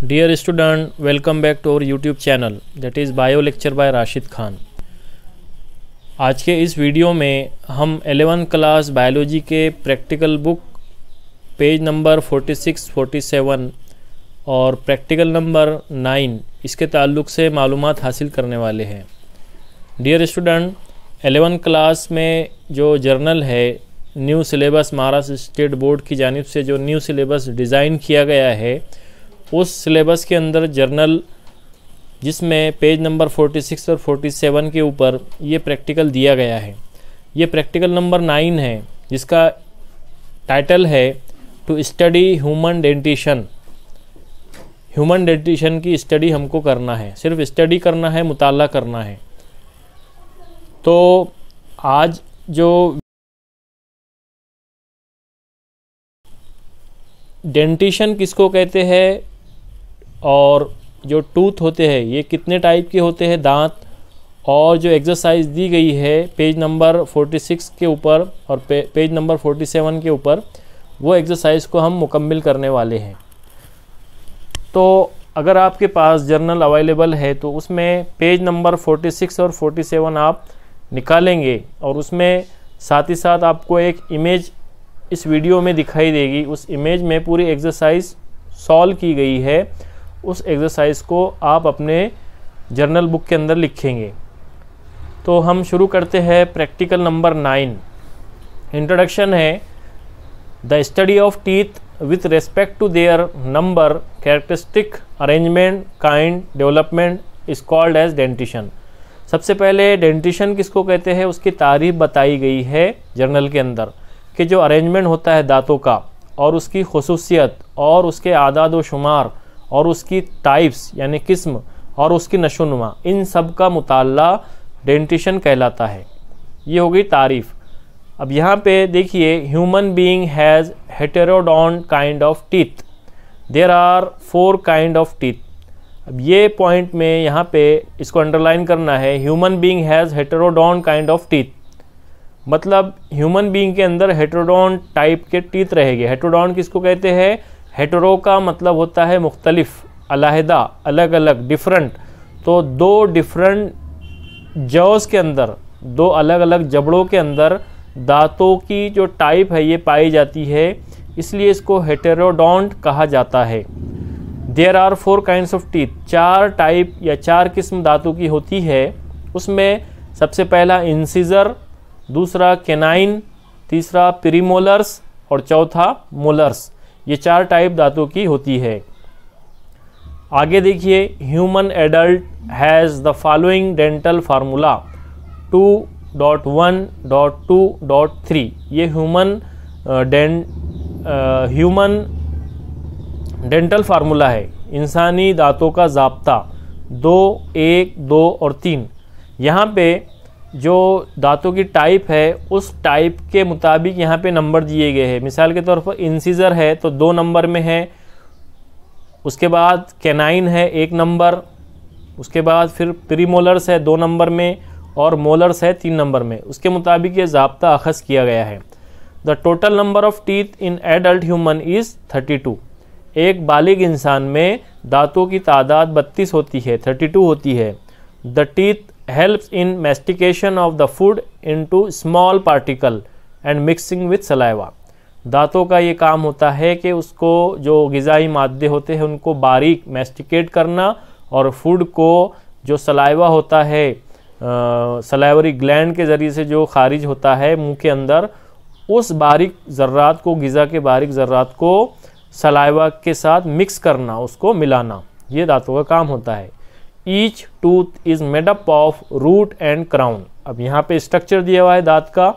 Dear student, welcome back to our YouTube channel. That is Bio Lecture by Rashid Khan आज के इस video में हम 11 क्लास बायोलॉजी के प्रैक्टिकल बुक पेज नंबर 46, 47 और प्रैक्टिकल नंबर 9 इसके ताल्लुक से मालूम हासिल करने वाले हैं। डियर स्टूडेंट 11 क्लास में जो जर्नल है new syllabus Maharashtra state board की जानब से जो न्यू सिलेबस डिज़ाइन किया गया है उस सिलेबस के अंदर जर्नल, जिसमें पेज नंबर 46 और 47 के ऊपर ये प्रैक्टिकल दिया गया है। ये प्रैक्टिकल नंबर नाइन है, जिसका टाइटल है to study human dentition. Human dentition की स्टडी हमको करना है, सिर्फ़ स्टडी करना है, मुताला करना है। तो आज जो डेंटिशन किसको कहते हैं? और जो टूथ होते हैं ये कितने टाइप के होते हैं दांत? और जो एक्सरसाइज दी गई है पेज नंबर 46 के ऊपर और पे, पेज नंबर 47 के ऊपर वो एक्सरसाइज को हम मुकम्मल करने वाले हैं। तो अगर आपके पास जर्नल अवेलेबल है तो उसमें पेज नंबर 46 और 47 आप निकालेंगे और उसमें साथ ही साथ आपको एक इमेज इस वीडियो में दिखाई देगी। उस इमेज में पूरी एक्सरसाइज सॉल्व की गई है। उस एक्सरसाइज को आप अपने जर्नल बुक के अंदर लिखेंगे। तो हम शुरू करते हैं प्रैक्टिकल नंबर नाइन इंट्रोडक्शन है the study of teeth with respect to their number characteristic arrangement kind development is called as dentition सबसे पहले डेंटिशन किसको कहते हैं? उसकी तारीफ़ बताई गई है जर्नल के अंदर कि जो अरेंजमेंट होता है दांतों का और उसकी खसूसियत और उसके आदाद व शुमार और उसकी टाइप्स यानी किस्म, और उसकी नशोनुमा, इन सब का मुताला डेंटिशन कहलाता है। ये हो गई तारीफ़। अब यहाँ पे देखिए human being has heterodont kind of teeth there are four kind of teeth अब ये पॉइंट में यहाँ पे इसको अंडरलाइन करना है human being has heterodont kind of teeth मतलब ह्यूमन बीइंग के अंदर हेटेरोडॉन टाइप के टीथ रहेंगे हेटेरोडॉन किसको कहते हैं? हेटरो का मतलब होता है मुख्तलिफ़, अलहदा अलग अलग डिफरेंट तो दो डिफरेंट जॉस के अंदर, दो अलग अलग जबड़ों के अंदर दांतों की जो टाइप है, ये पाई जाती है। इसलिए इसको हेटेरोडोंट कहा जाता है। There are four kinds of teeth चार टाइप या चार किस्म दांतों की होती है। उसमें सबसे पहला इंसीजर दूसरा केनाइन तीसरा प्रीमोलर्स और चौथा मोलर्स ये चार टाइप दांतों की होती है। आगे देखिए human adult has the following dental formula two dot one dot two dot three ये human dent human dental formula है। इंसानी दांतों का जबता दो, एक, दो और तीन। यहाँ पे जो दांतों की टाइप है, उस टाइप के मुताबिक यहाँ पे नंबर दिए गए हैं। मिसाल के तौर पर इंसीजर है तो दो नंबर में है, उसके बाद कैनाइन है, एक नंबर उसके बाद फिर प्रीमोलर्स है, दो नंबर में, और मोलर्स है, तीन नंबर में। उसके मुताबिक ये जबता अखज़ किया गया है। The total number of teeth in adult human is thirty two एक बालिग इंसान में दांतों की तादाद बत्तीस होती है थर्टी टू होती है। The teeth helps in mastication of the food into small particle and mixing with saliva. दांतों का ये काम होता है कि उसको जो गज़ाई मादे होते हैं, उनको बारीक मेस्टिकेट करना और फ़ूड को जो सलाइवा होता है सलाइवरी ग्लैंड के ज़रिए से जो खारिज होता है मुँह के अंदर, उस बारीक ज़र्रात को, गज़ा के बारीक ज़र्रात को सलाइवा के साथ मिक्स करना, उसको मिलाना। ये दांतों का काम होता है। Each tooth is made up of root and crown अब यहाँ पे स्ट्रक्चर दिया हुआ है दांत का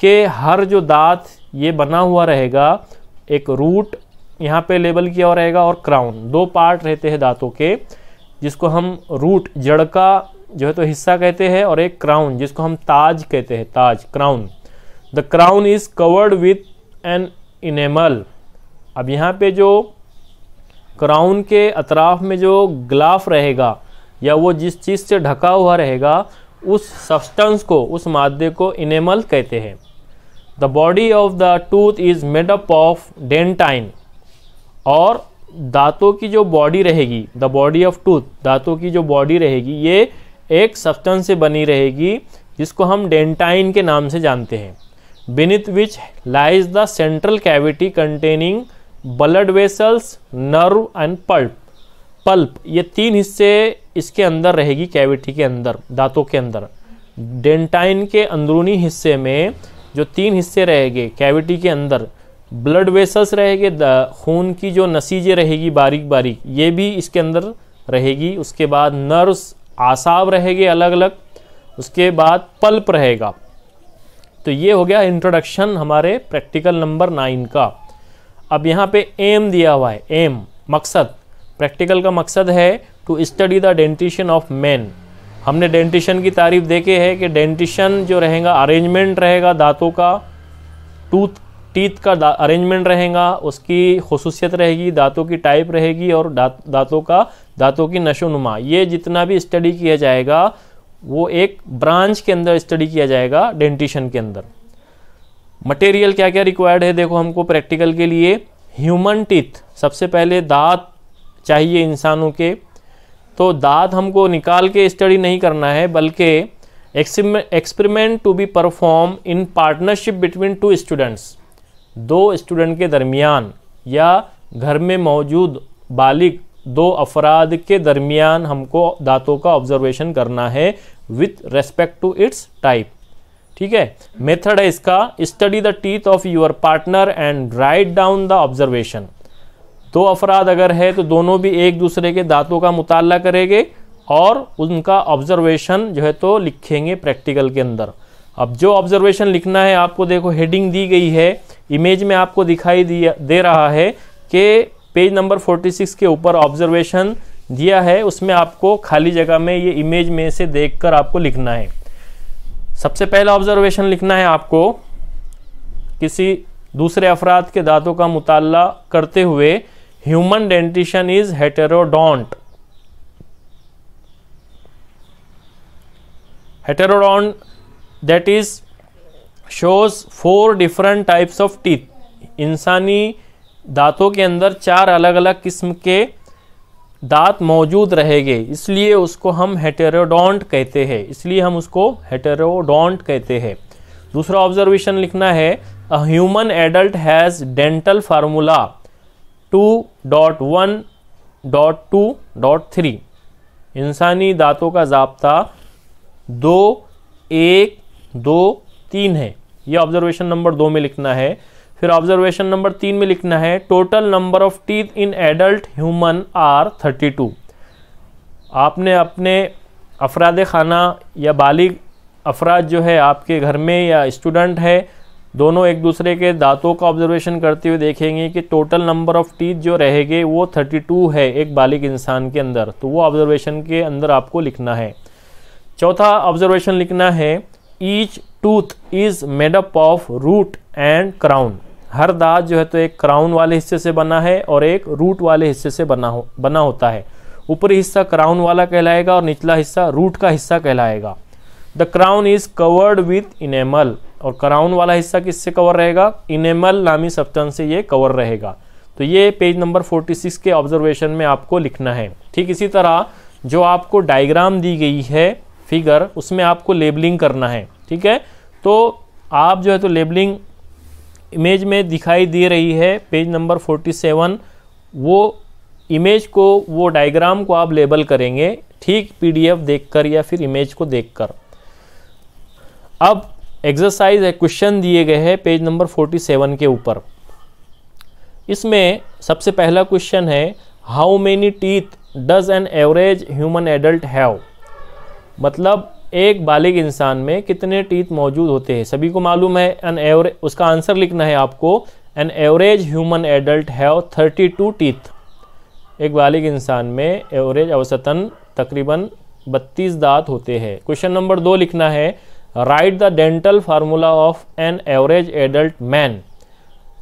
कि हर जो दांत ये बना हुआ रहेगा, एक रूट यहाँ पे लेबल किया हुआ रहेगा और क्राउन दो पार्ट रहते हैं दांतों के, जिसको हम रूट जड़ का जो है तो हिस्सा कहते हैं और एक क्राउन जिसको हम ताज कहते हैं, ताज crown the crown is covered with an enamel अब यहाँ पे जो क्राउन के अतराफ में जो ग्लाफ रहेगा या वो जिस चीज़ से ढका हुआ रहेगा, उस सब्सटेंस को, उस मादे को इनेमल कहते हैं। The body of the tooth is made up of dentine और दांतों की जो बॉडी रहेगी द बॉडी ऑफ़ टूथ दांतों की जो बॉडी रहेगी, ये एक सब्सटेंस से बनी रहेगी, जिसको हम डेंटाइन के नाम से जानते हैं। Beneath which lies the central cavity containing blood vessels, nerve and pulp pulp ये तीन हिस्से इसके अंदर रहेगी कैविटी के अंदर, दांतों के अंदर। डेंटाइन के अंदरूनी हिस्से में जो तीन हिस्से रहेंगे कैविटी के अंदर ब्लड वेसल्स रहेंगे खून की जो नसीजें रहेगी बारीक बारीक ये भी इसके अंदर रहेगी। उसके बाद नर्व्स आसाब रहेंगे अलग अलग उसके बाद पल्प रहेगा। तो ये हो गया इंट्रोडक्शन हमारे प्रैक्टिकल नंबर नाइन का। अब यहाँ पे एम दिया हुआ है एम मकसद। प्रैक्टिकल का मकसद है to study the dentition of man हमने डेंटिशन की तारीफ़ देखे है कि डेंटिशन जो रहेगा अरेंजमेंट रहेगा दांतों का टूथ टीथ का अरेंजमेंट रहेगा, उसकी खसूसियत रहेगी, दांतों की टाइप रहेगी और दांतों का, दांतों की नशोनुमा। ये जितना भी स्टडी किया जाएगा, वो एक ब्रांच के अंदर स्टडी किया जाएगा डेंटिशन के अंदर। मटेरियल क्या क्या रिक्वायर्ड है, देखो हमको प्रैक्टिकल के लिए। ह्यूमन टीथ सबसे पहले दांत चाहिए इंसानों के। तो दांत हमको निकाल के स्टडी नहीं करना है, बल्कि experiment to be perform in partnership between two students दो स्टूडेंट के दरमियान या घर में मौजूद बालिग दो अफराद के दरमियान हमको दांतों का ऑब्जर्वेशन करना है with respect to its type ठीक है? मेथड है इसका study the teeth of your partner and write down the observation दो अफराद अगर है तो दोनों भी एक दूसरे के दांतों का मुताला करेंगे और उनका ऑब्जर्वेशन जो है तो लिखेंगे प्रैक्टिकल के अंदर। अब जो ऑब्जर्वेशन लिखना है, आपको देखो हेडिंग दी गई है। इमेज में आपको दिखाई दिया दे रहा है कि पेज नंबर 46 के ऊपर ऑब्जर्वेशन दिया है। उसमें आपको खाली जगह में ये इमेज में से देखकर आपको लिखना है। सबसे पहला ऑब्जर्वेशन लिखना है आपको किसी दूसरे अफराद के दांतों का मुताला करते हुए human dentition is heterodont heterodont that is shows four different types of teeth इंसानी दांतों के अंदर चार अलग अलग किस्म के दांत मौजूद रहेंगे। इसलिए उसको हम हेटेरोडोंट कहते हैं। इसलिए हम उसको हेटेरोडोंट कहते हैं। दूसरा ऑब्जर्वेशन लिखना है a human adult has dental formula two dot one dot two dot three इंसानी दांतों का जबता दो, एक, दो, तीन है। ये ऑब्जर्वेशन नंबर दो में लिखना है। फिर ऑब्जर्वेशन नंबर तीन में लिखना है total number of teeth in adult human are thirty two आपने अपने अफराद खाना या बालिग अफराद जो है आपके घर में या स्टूडेंट है दोनों एक दूसरे के दांतों का ऑब्जर्वेशन करते हुए देखेंगे कि टोटल नंबर ऑफ़ टीथ जो रहेंगे, वो 32 है एक बालिक इंसान के अंदर। तो वो ऑब्जर्वेशन के अंदर आपको लिखना है। चौथा ऑब्जर्वेशन लिखना है each tooth is made up of root and crown हर दांत जो है तो एक क्राउन वाले हिस्से से बना है और एक रूट वाले हिस्से से बना हो, बना होता है। ऊपरी हिस्सा क्राउन वाला कहलाएगा और निचला हिस्सा रूट का हिस्सा कहलाएगा। The crown is covered with enamel और क्राउन वाला हिस्सा किससे कवर रहेगा? इनेमल नामी सब्सटेंस से ये कवर रहेगा। तो ये पेज नंबर 46 के ऑब्जर्वेशन में आपको लिखना है। ठीक इसी तरह जो आपको डायग्राम दी गई है फिगर उसमें आपको लेबलिंग करना है। ठीक है? तो आप जो है तो लेबलिंग इमेज में दिखाई दे रही है पेज नंबर 47 वो इमेज को, वो डायग्राम को आप लेबल करेंगे। ठीक पीडीएफ देखकर या फिर इमेज को देखकर। अब एक्सरसाइज है क्वेश्चन दिए गए हैं पेज नंबर 47 के ऊपर। इसमें सबसे पहला क्वेश्चन है how many teeth does an average human adult have मतलब एक बालिग इंसान में कितने टीथ मौजूद होते हैं? सभी को मालूम है एन एवरेज उसका आंसर लिखना है आपको an average human adult have thirty two teeth एक बालिग इंसान में एवरेज औसतन तकरीबन बत्तीस दांत होते हैं। क्वेश्चन नंबर दो लिखना है write the dental formula of an average adult man.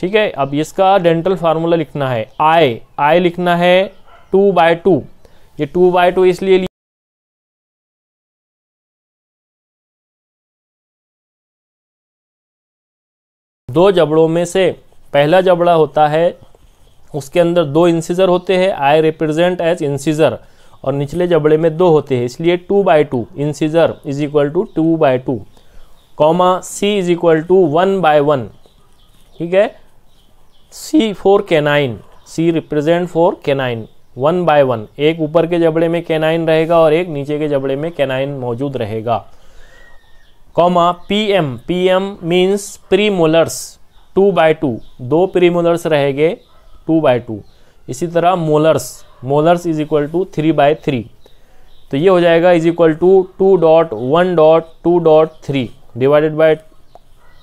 ठीक है, अब इसका डेंटल फार्मूला लिखना है। आई आई लिखना है टू बाय टू। ये टू बाय टू इसलिए दो जबड़ों में से पहला जबड़ा होता है, उसके अंदर दो इंसीजर होते हैं। आई रिप्रेजेंट एज इंसीजर और निचले जबड़े में दो होते हैं, इसलिए two by two incisor is equal to two by two comma C is equal to one by one ठीक है? C for canine C represent for canine one by one एक ऊपर के जबड़े में कैनाइन रहेगा और एक नीचे के जबड़े में केनाइन मौजूद रहेगा comma P M P M means premolars two by two दो प्री मोलर्स रहेंगे टू बाय टू इसी तरह molars molars is equal to three by three. तो ये हो जाएगा is equal to two dot one dot two dot three. Divided by,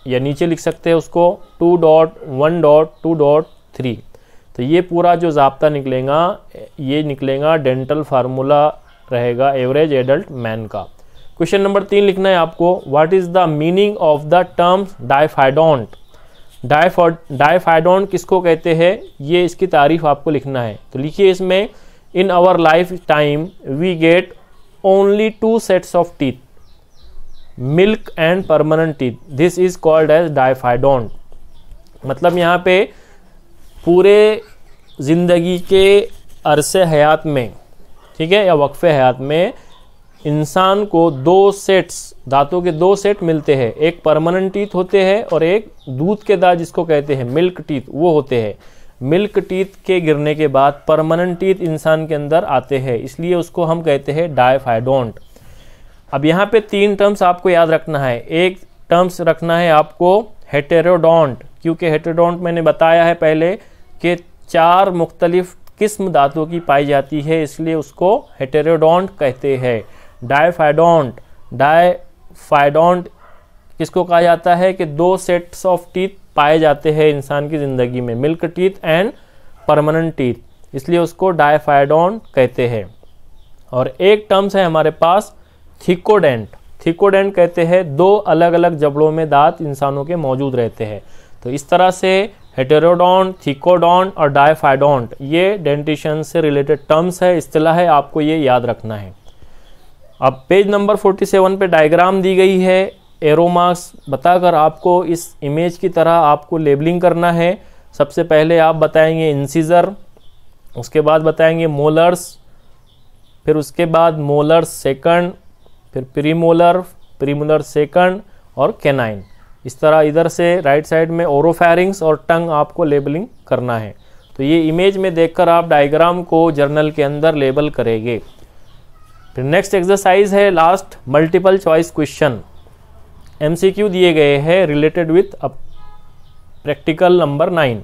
या नीचे लिख सकते हैं उसको, two dot one dot two dot three. तो ये पूरा जो जबता निकलेगा, ये निकलेगा डेंटल फार्मूला रहेगा एवरेज एडल्ट मैन का। क्वेश्चन नंबर तीन लिखना है आपको what is the meaning of the terms diphyodont diphyodont किसको कहते हैं? ये इसकी तारीफ़ आपको लिखना है। तो लिखिए इसमें in our life time we get only two sets of teeth milk and permanent teeth this is called as diphyodont मतलब यहाँ पे पूरे ज़िंदगी के अरसे हयात में, ठीक है, या वक्फ़े हयात में इंसान को दो सेट्स, दांतों के दो सेट मिलते हैं। एक परमानेंट टीथ होते हैं और एक दूध के दांत जिसको कहते हैं मिल्क टीथ वो होते हैं। मिल्क टीथ के गिरने के बाद परमानेंट टीथ इंसान के अंदर आते हैं, इसलिए उसको हम कहते हैं डायफाइडोंट अब यहाँ पे तीन टर्म्स आपको याद रखना है। एक टर्म्स रखना है आपको हेटेरोडोंट क्योंकि हेटेरोडोंट मैंने बताया है पहले कि चार मुख्तलिफ़ किस्म दांतों की पाई जाती है, इसलिए उसको हेटेरोडोंट कहते हैं। डायफाइडोंट डायफाइडोंट किसको कहा जाता है कि दो सेट्स ऑफ़ टीथ पाए जाते हैं इंसान की ज़िंदगी में milk teeth and permanent teeth इसलिए उसको डायफाइडोंट कहते हैं। और एक टर्म्स है हमारे पास, थिकोडेंट। थिकोडेंट कहते हैं दो अलग अलग जबड़ों में दांत इंसानों के मौजूद रहते हैं। तो इस तरह से हेटेरोडोंट थिकोडोंट और डायफाइडोंट, ये डेंटिशन से रिलेटेड टर्म्स है इस्तेला है आपको ये याद रखना है। अब पेज नंबर 47 पे डायग्राम दी गई है एरो मार्क्स बताकर आपको इस इमेज की तरह आपको लेबलिंग करना है। सबसे पहले आप बताएँगे इंसीजर उसके बाद बताएँगे मोलर्स फिर उसके बाद मोलर्स सेकंड फिर प्रीमोलर प्रीमोलर सेकंड और कैनाइन इस तरह इधर से राइट साइड में ओरोफेरिंग्स और टंग आपको लेबलिंग करना है। तो ये इमेज में देखकर आप डायग्राम को जर्नल के अंदर लेबल करेंगे। फिर नेक्स्ट एक्सरसाइज है last multiple choice question MCQ दिए गए हैं related with practical number nine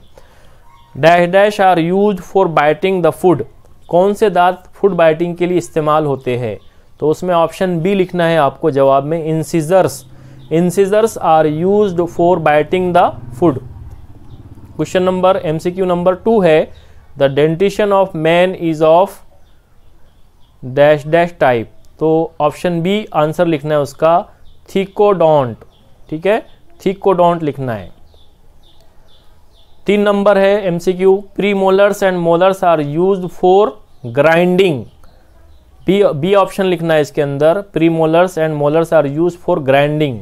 dash dash are use for biting the food कौन से दांत फ़ूड बाइटिंग के लिए इस्तेमाल होते हैं? तो उसमें ऑप्शन बी लिखना है आपको जवाब में incisors incisors are use for biting the food question number MCQ number two है the dentition of man is of dash dash type. तो ऑप्शन बी आंसर लिखना है उसका, थीकोडोंट। ठीक है? थीकोडोंट लिखना है। तीन नंबर है MCQ pre molars and molars are used for grinding. B B option लिखना है इसके अंदर। Pre molars and molars are use for grinding.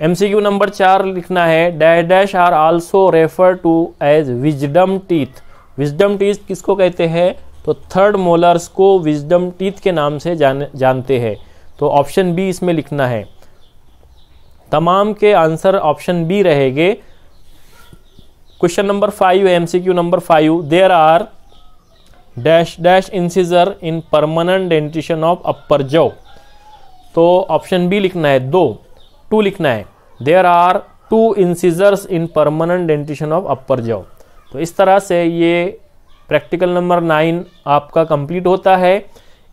MCQ number चार लिखना है। Dash dash are also refer to as wisdom teeth. Wisdom teeth किसको कहते हैं? तो थर्ड मोलर्स को विजडम टीथ के नाम से जान, जानते हैं। तो ऑप्शन बी इसमें लिखना है। तमाम के आंसर ऑप्शन बी रहेंगे। Question number five M C Q number five there are dash dash incisor in permanent dentition of upper jaw तो ऑप्शन बी लिखना है। दो टू लिखना है। There are two incisors in permanent dentition of upper jaw तो इस तरह से ये प्रैक्टिकल नंबर नाइन आपका कंप्लीट होता है।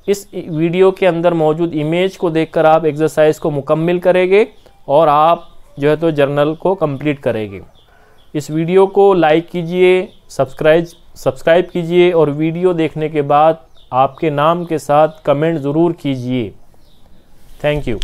इस वीडियो के अंदर मौजूद इमेज को देखकर आप एक्सरसाइज को मुकम्मल करेंगे और आप जो है तो जर्नल को कंप्लीट करेंगे। इस वीडियो को लाइक कीजिए सब्सक्राइब सब्सक्राइब कीजिए और वीडियो देखने के बाद आपके नाम के साथ कमेंट ज़रूर कीजिए। Thank you